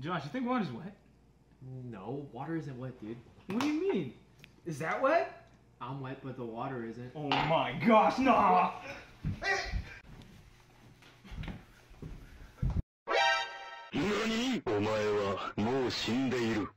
Josh, you think water's wet? No, water isn't wet, dude. What do you mean? Is that wet? I'm wet, but the water isn't. Oh my gosh, no! 何お前はもう死んでいる。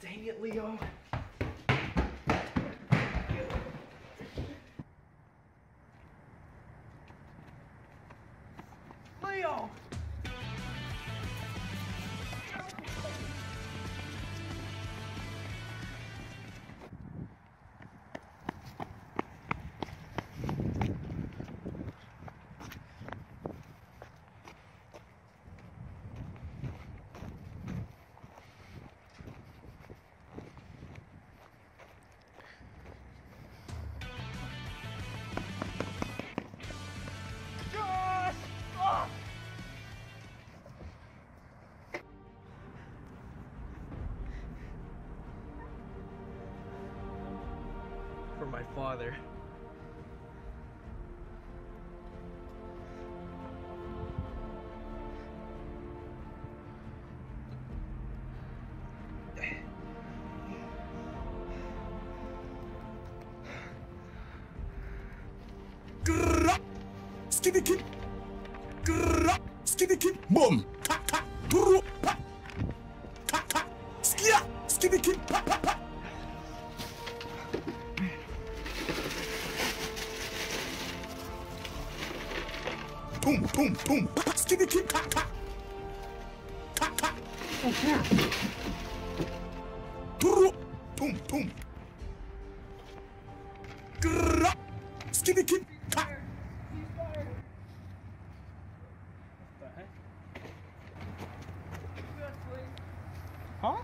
Dang it, Leo. Leo! For my father. Boom. Boom boom boom. Pa, pa. Skiddy kip. Ka ka. Ka ka. Brrrr. Boom boom. Grrrra. Skiddy kip. Ka. Huh?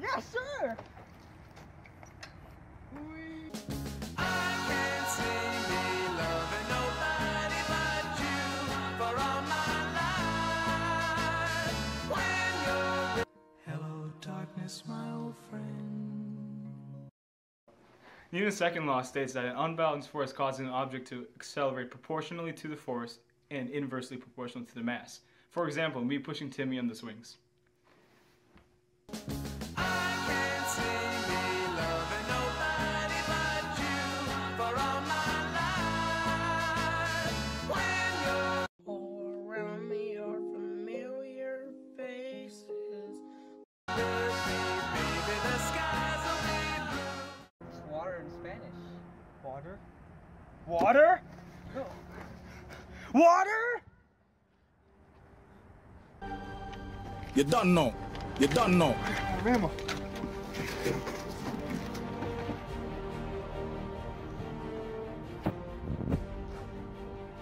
Yeah, Newton's second law states that an unbalanced force causes an object to accelerate proportionally to the force and inversely proportional to the mass. For example, me pushing Timmy on the swings. Water? Water? Water? You done know. You done know.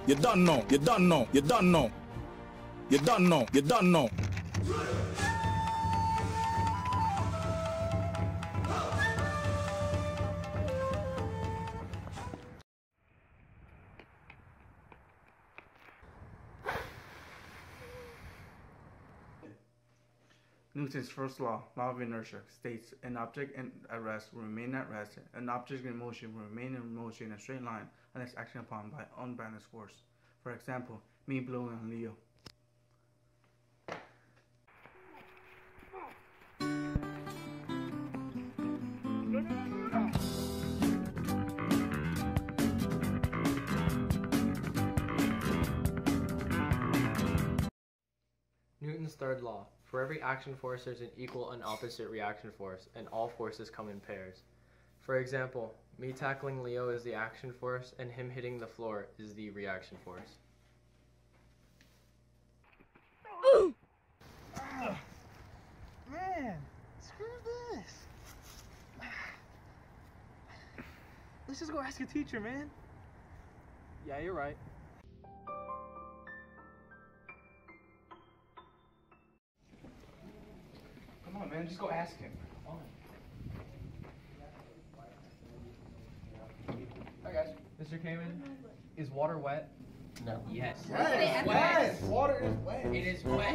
You done know. You done know. You done know. You done know. You done know. Newton's first law, law of inertia, states an object at rest will remain at rest. An object in motion will remain in motion in a straight line unless acted upon by unbalanced force. For example, me, blowing and Leo. Third law. For every action force, there's an equal and opposite reaction force, and all forces come in pairs. For example, me tackling Leo is the action force, and him hitting the floor is the reaction force. Man, screw this. Let's just go ask a teacher, man. Yeah, you're right. Come on, man, just go ask him. Hi guys. Mr. Kamen, is water wet? No. Yes. Yes, Yes. Water is wet. It is wet.